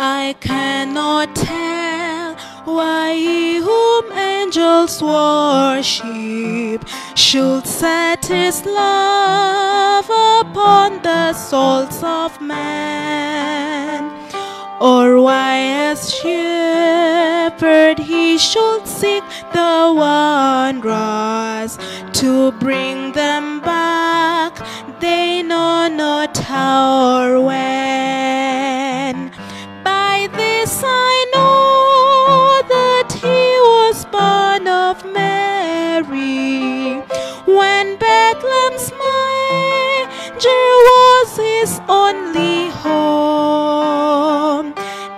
I cannot tell why he whom angels worship should set his love upon the souls of men, or why as shepherd he should seek the wanderers to bring them back, they know not how or when. His only home,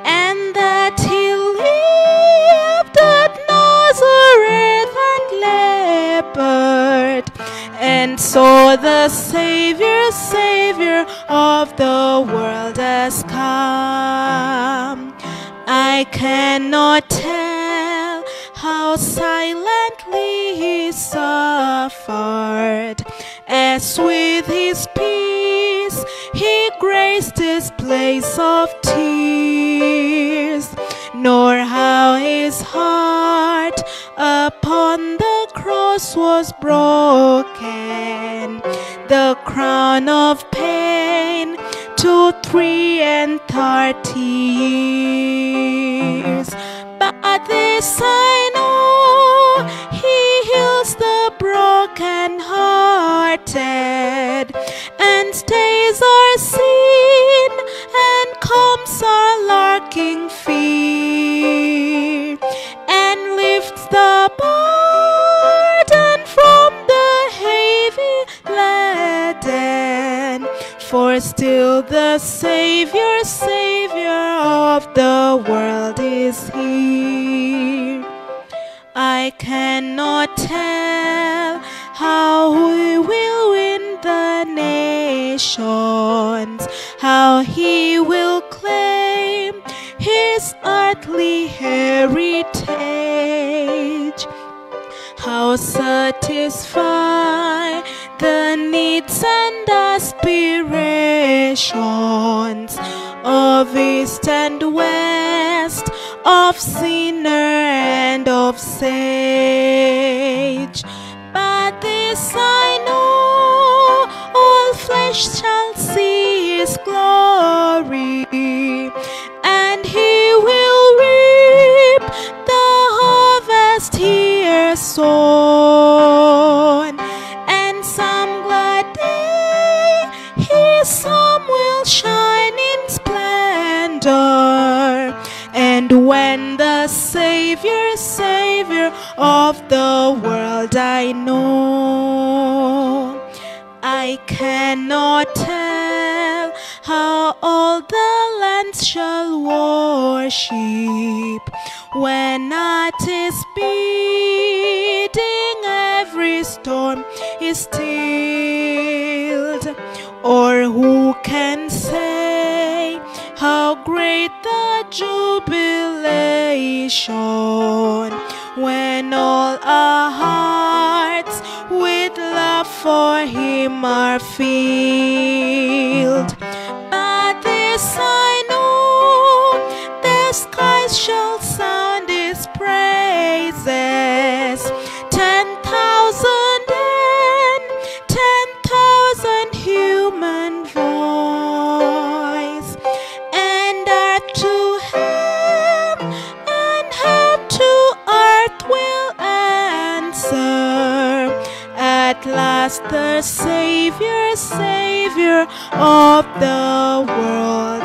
and that he lived at Nazareth and labored, and saw the Savior, Savior of the world has come. I cannot tell how silently he suffered, as with his peace his place of tears, nor how his heart upon the cross was broken, the crown of pain to three and thirty years. But this For still the Savior, Savior of the world is here. I cannot tell how we will win the nations, how he will claim his earthly heritage, how satisfy the needs and aspirations of east and west, of sinner and of sage. But this I know, all flesh shall see his glory, his sun will shine in splendor. And when the Savior, Savior of the world I know, I cannot tell how all the lands shall worship when at his bidding every storm is stilled. Or who can say how great the jubilation when all our hearts with love for him are filled? But this I know, the skies shall sound At last the Savior, Savior of the world